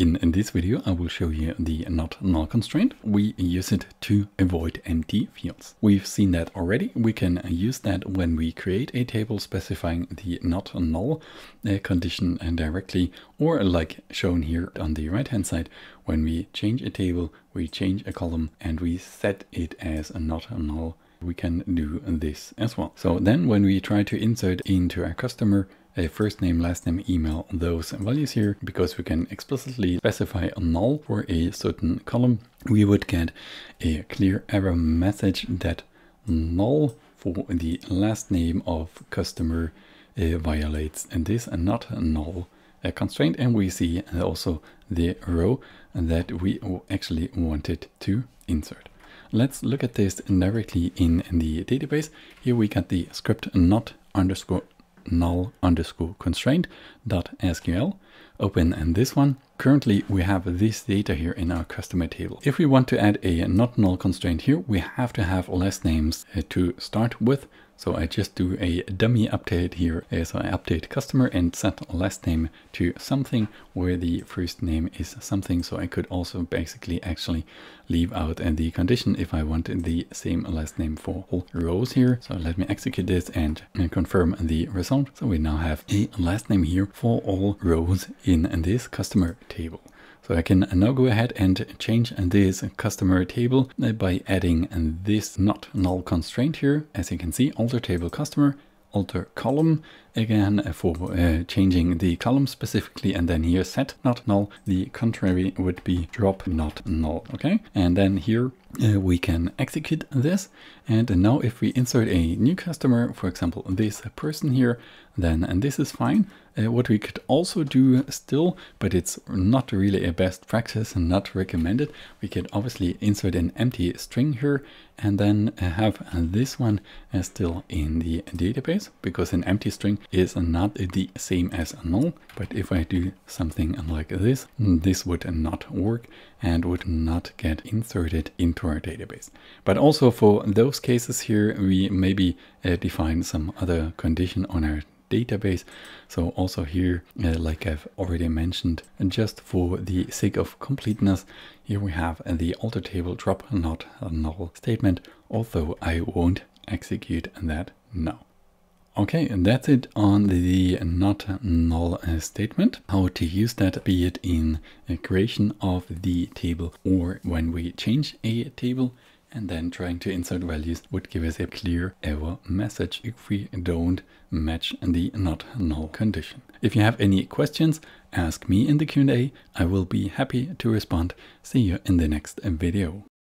In, this video, I will show you the not null constraint. We use it to avoid empty fields. We've seen that already. We can use that when we create a table specifying the not null uh, condition directly, or like shown here on the right hand side, when we change a table, we change a column and we set it as a not null we can do this as well. So then when we try to insert into our customer a first name, last name, email, those values here, because we can explicitly specify a null for a certain column, we would get a clear error message that null for the last name of customer uh, violates and this and not null a constraint and we see also the row that we actually wanted to insert. Let's look at this directly in the database. Here we got the script not underscore null underscore constraint dot SQL. Open and this one. Currently we have this data here in our customer table. If we want to add a not null constraint here, we have to have last names uh, to start with. So I just do a dummy update here. Uh, so I update customer and set last name to something where the first name is something. So I could also basically actually leave out uh, the condition if I wanted the same last name for all rows here. So let me execute this and uh, confirm the result. So we now have a last name here for all rows in this customer table. So I can now go ahead and change this customer table by adding this not null constraint here. As you can see, alter table customer, alter column again for uh, changing the column specifically and then here set not null the contrary would be drop not null okay and then here uh, we can execute this and now if we insert a new customer for example this person here then and this is fine uh, what we could also do still, but it's not really a best practice and not recommended, we could obviously insert an empty string here and then have this one uh, still in the database because an empty string is not the same as a null. But if I do something like this, this would not work and would not get inserted into our database. But also for those cases here, we maybe uh, define some other condition on our database. So also here, uh, like I've already mentioned, and just for the sake of completeness, here we have the alter table drop not null statement, although I won't execute that now. Okay, that's it on the not null uh, statement. How to use that, be it in creation of the table or when we change a table and then trying to insert values would give us a clear error message if we don't match the not null condition. If you have any questions, ask me in the Q&A. I will be happy to respond. See you in the next video.